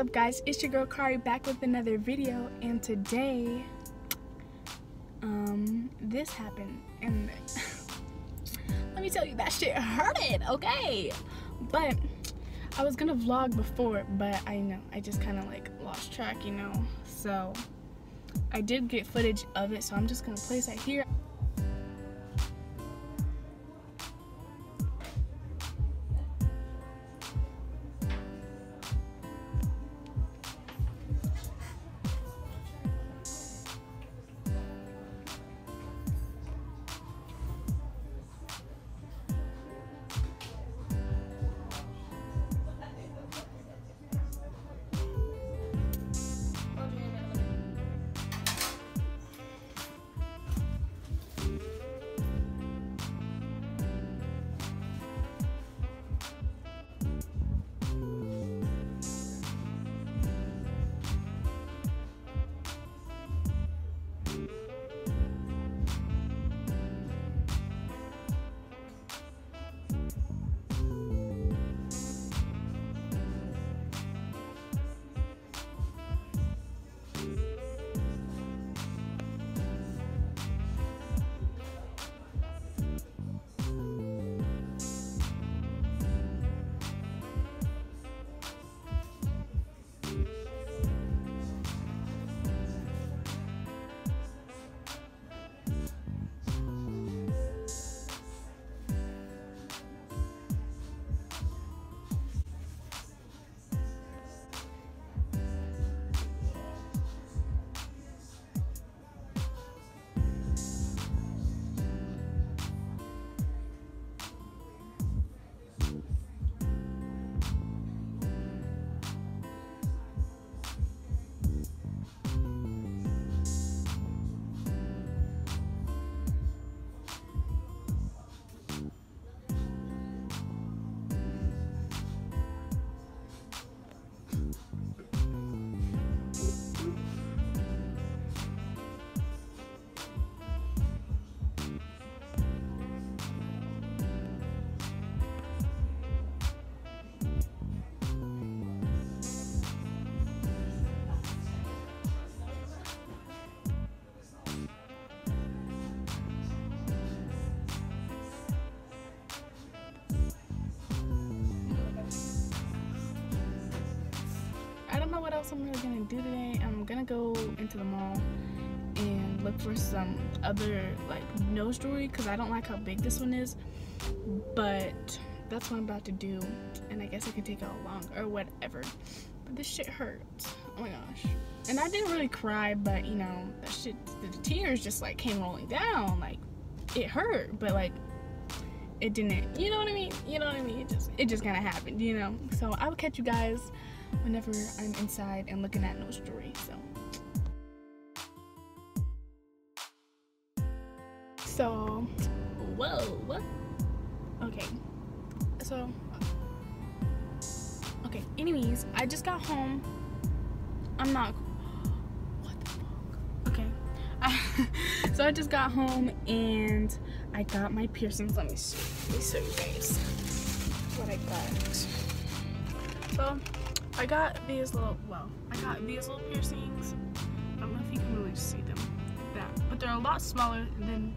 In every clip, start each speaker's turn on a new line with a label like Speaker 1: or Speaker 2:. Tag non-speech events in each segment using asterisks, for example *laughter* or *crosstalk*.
Speaker 1: up guys? It's your girl Kari back with another video and today um this happened and *laughs* let me tell you that shit hurted, okay? But I was gonna vlog before but I know I just kinda like lost track, you know. So I did get footage of it so I'm just gonna place it here. Else I'm really gonna do today. I'm gonna go into the mall and look for some other like nose jewelry because I don't like how big this one is. But that's what I'm about to do, and I guess I can take it along or whatever. But this shit hurts. Oh my gosh. And I didn't really cry, but you know that shit. The tears just like came rolling down. Like it hurt, but like it didn't. You know what I mean? You know what I mean? It just it just kind of happened. You know. So I will catch you guys whenever I'm inside and looking at nose jewelry. So. So, whoa, what? Okay, so, okay, anyways, I just got home. I'm not, *gasps* what the fuck? Okay, I, *laughs* so I just got home and I got my piercings. Let me see, let me show you guys what I got. So, I got these little, well, I got these little piercings. I don't know if you can really see them, that, but they're a lot smaller than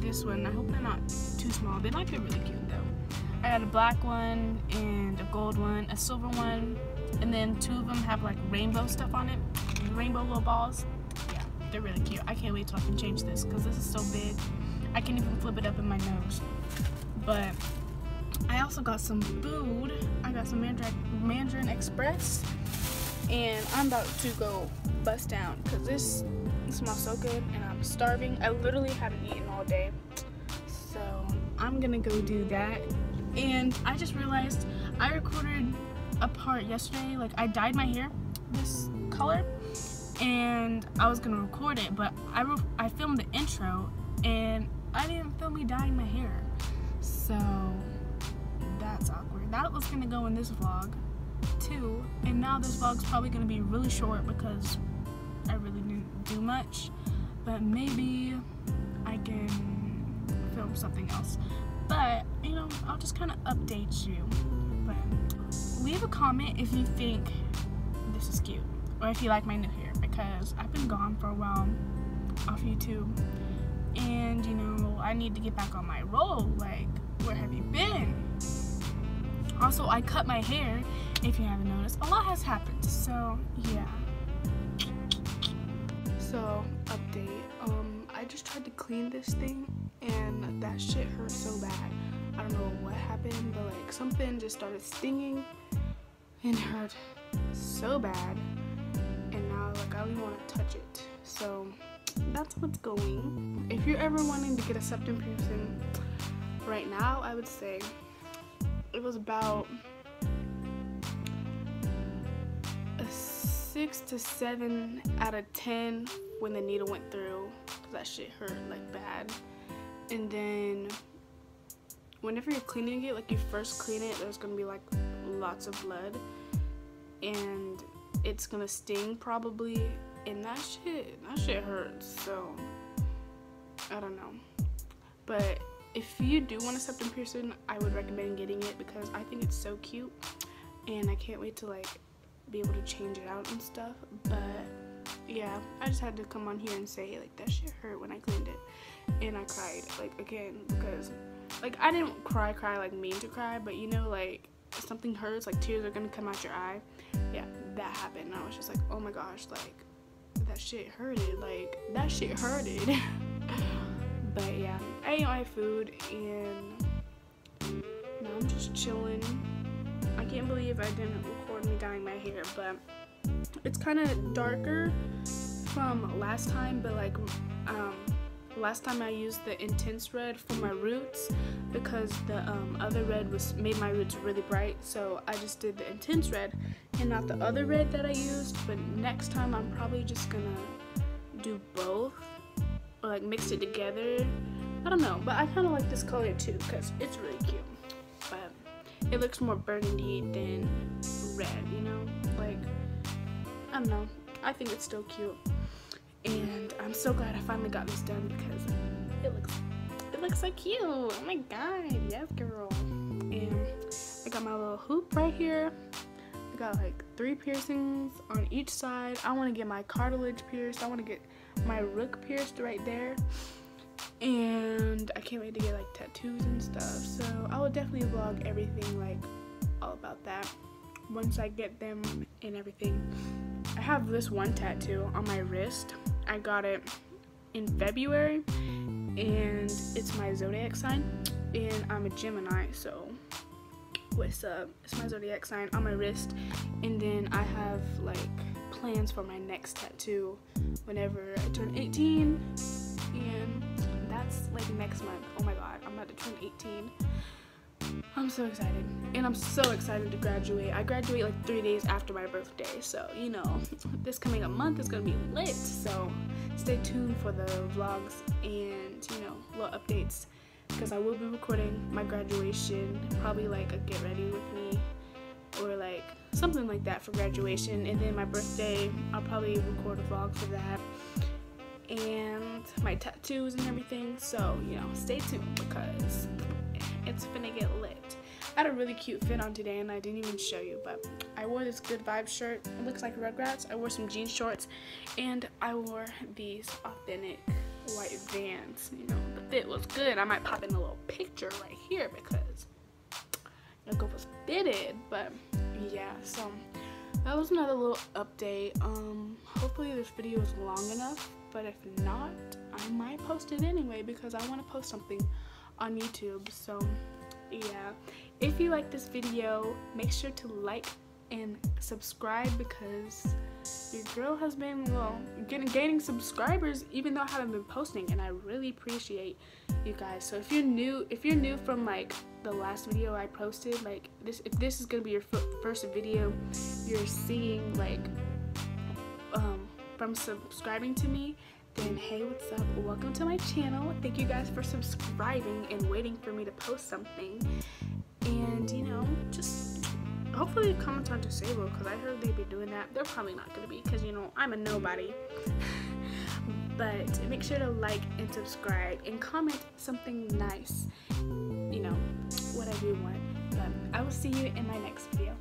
Speaker 1: this one. I hope they're not too small. They might be really cute though. I got a black one and a gold one, a silver one, and then two of them have like rainbow stuff on it, rainbow little balls. Yeah, they're really cute. I can't wait till I can change this because this is so big. I can even flip it up in my nose. But I also got some food. I got some Mandarin, Mandarin Express. And I'm about to go bust down because this smells so good and I'm starving. I literally haven't eaten all day. So I'm gonna go do that. And I just realized I recorded a part yesterday. Like I dyed my hair this color and I was gonna record it, but I, I filmed the intro and I didn't film me dyeing my hair. So that's awkward. That was gonna go in this vlog too. And now this vlog's probably gonna be really short because I really didn't do much. But maybe I can film something else. But, you know, I'll just kind of update you. But leave a comment if you think this is cute. Or if you like my new hair because I've been gone for a while off YouTube. And you know, I need to get back on my roll. Like, where have you been? Also, I cut my hair, if you haven't noticed. A lot has happened, so yeah. So, update. Um, I just tried to clean this thing and that shit hurt so bad. I don't know what happened, but like something just started stinging and hurt so bad. And now like I don't even want to touch it. So that's what's going. If you're ever wanting to get a septum piercing right now, I would say it was about a six to seven out of ten when the needle went through because that shit hurt like bad. And then whenever you're cleaning it like you first clean it there's gonna be like lots of blood. And it's gonna sting probably and that shit that shit hurts so I don't know. But if you do want a septum piercing I would recommend getting it because I think it's so cute and I can't wait to like be able to change it out and stuff. But yeah I just had to come on here and say like that shit hurt when I cleaned it and I cried like again because like I didn't cry cry like mean to cry but you know like something hurts like tears are gonna come out your eye. Yeah that happened. And I was just like oh my gosh like that shit hurted like that shit hurted *laughs* but yeah I ate my food and now I'm just chilling. I can't believe I didn't record me dyeing my hair but it's kind of darker from last time but like um last time I used the intense red for my roots because the um, other red was made my roots really bright so I just did the intense red and not the other red that I used but next time I'm probably just gonna do both like mixed it together. I don't know but I kind of like this color too because it's really cute. But it looks more burgundy than red you know? Like I don't know. I think it's still cute. And I'm so glad I finally got this done because it looks it looks so cute. Oh my god. Yes girl. And I got my little hoop right here got like three piercings on each side. I want to get my cartilage pierced. I want to get my rook pierced right there. And I can't wait to get like tattoos and stuff. So I will definitely vlog everything like all about that once I get them and everything. I have this one tattoo on my wrist. I got it in February and it's my zodiac sign and I'm a Gemini so what's up uh, it's my zodiac sign on my wrist and then I have like plans for my next tattoo whenever I turn 18 and that's like next month oh my god I'm about to turn 18 I'm so excited. And I'm so excited to graduate. I graduate like three days after my birthday. So, you know, this coming up month is to be lit. So, stay tuned for the vlogs and, you know, little updates. Because I will be recording my graduation. Probably like a get ready with me. Or like something like that for graduation. And then my birthday, I'll probably record a vlog for that. And my tattoos and everything. So, you know, stay tuned because it's gonna get lit. I had a really cute fit on today and I didn't even show you, but I wore this Good Vibe shirt. It looks like Rugrats. I wore some jean shorts and I wore these authentic white Vans. You know, the fit was good. I might pop in a little picture right here because the it was fitted, but yeah, so that was another little update. Um, hopefully this video is long enough, but if not, I might post it anyway because I want to post something on YouTube. So yeah, if you like this video, make sure to like and subscribe because your girl has been well getting gaining subscribers even though I haven't been posting and I really appreciate you guys. So if you're new if you're new from like the last video I posted like this if this is gonna be your first video you're seeing like um, from subscribing to me then hey what's up? Welcome to my channel. Thank you guys for subscribing and waiting for me to post something. And you know just hopefully comments aren't disabled because I heard they'd be doing that. They're probably not gonna be because you know I'm a nobody. *laughs* But make sure to like and subscribe and comment something nice you know what I do want. But I will see you in my next video